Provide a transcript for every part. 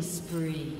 Spree.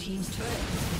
Team's turret